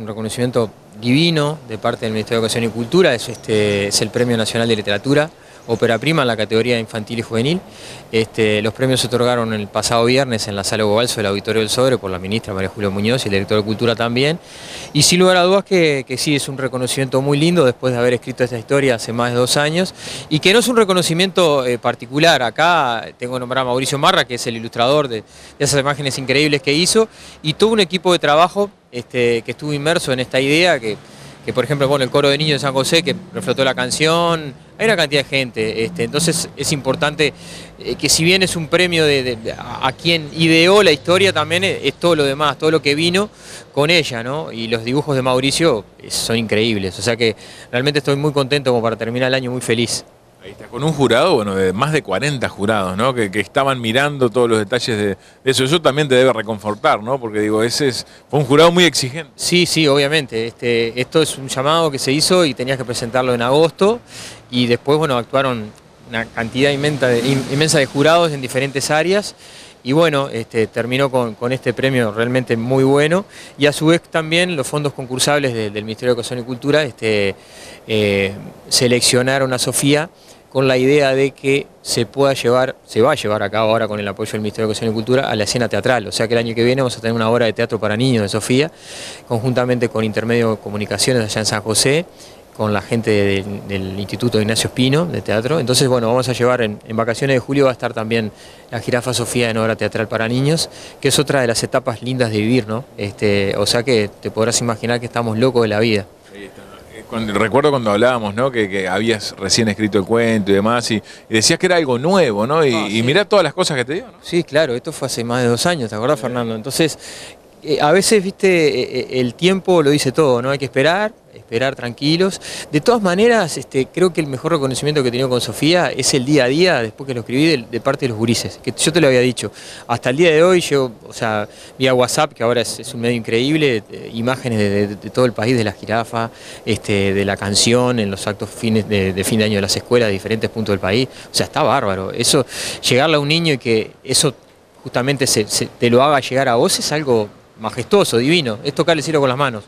Un reconocimiento divino de parte del Ministerio de Educación y Cultura, es, este, es el Premio Nacional de Literatura, ópera prima en la categoría infantil y juvenil. Este, los premios se otorgaron el pasado viernes en la Sala Hugo Balso del Auditorio del Sobre por la ministra María Julio Muñoz y el director de Cultura también. Y sin lugar a dudas que, que sí, es un reconocimiento muy lindo después de haber escrito esta historia hace más de dos años y que no es un reconocimiento eh, particular. Acá tengo que nombrar a Mauricio Marra, que es el ilustrador de esas imágenes increíbles que hizo, y todo un equipo de trabajo este, que estuvo inmerso en esta idea, que, que, por ejemplo, bueno, el coro de niños de San José, que reflotó la canción, hay una cantidad de gente, este, entonces es importante eh, que si bien es un premio de, a quien ideó la historia, también es, es, todo lo demás, todo lo que vino con ella, ¿no? Y los dibujos de Mauricio son increíbles, o sea que realmente estoy muy contento como para terminar el año muy feliz. Ahí está, con un jurado, bueno, de más de 40 jurados, ¿no? Que, estaban mirando todos los detalles de, eso. Eso también te debe reconfortar, ¿no? Porque digo, ese es, fue un jurado muy exigente. Sí, sí, obviamente. Este, esto es un llamado que se hizo y tenías que presentarlo en agosto. Y después, bueno, actuaron una cantidad inmensa de jurados en diferentes áreas. Y bueno, este, terminó con, con, este premio realmente muy bueno. Y a su vez también los fondos concursables de, del Ministerio de Educación y Cultura este, eh, seleccionaron a Sofía con la idea de que se pueda llevar, se va a llevar a cabo ahora con el apoyo del Ministerio de Educación y Cultura a la escena teatral. O sea que el año que viene vamos a tener una obra de teatro para niños de Sofía, conjuntamente con Intermedio de Comunicaciones allá en San José, con la gente de, del Instituto Ignacio Espino de teatro. Entonces, bueno, vamos a llevar en, en, vacaciones de julio va a estar también la jirafa Sofía en obra teatral para niños, que es otra de las etapas lindas de vivir, ¿no? Este, o sea que te podrás imaginar que estamos locos de la vida. Ahí está. Cuando, recuerdo cuando hablábamos, ¿no? Que, que, habías recién escrito el cuento y demás, y, y decías que era algo nuevo, ¿no? Y, ah, sí. y mirá todas las cosas que te dio, ¿no? Sí, claro, esto fue hace más de dos años, ¿te acordás, sí. Fernando? Entonces, eh, a veces, viste, eh, eh, el tiempo lo dice todo, ¿no? Hay que esperar, esperar tranquilos. De todas maneras, este, creo que el mejor reconocimiento que he tenido con Sofía es el día a día, después que lo escribí, de, parte de los gurises. Que yo te lo había dicho. Hasta el día de hoy, yo, o sea, vía WhatsApp, que ahora es, un medio increíble, imágenes de, todo el país, de la jirafa, este, de la canción, en los actos fines de, fin de año de las escuelas de diferentes puntos del país. O sea, está bárbaro. Eso, llegarle a un niño y que eso justamente se, te lo haga llegar a vos es algo majestuoso, divino. Es tocar el cielo con las manos.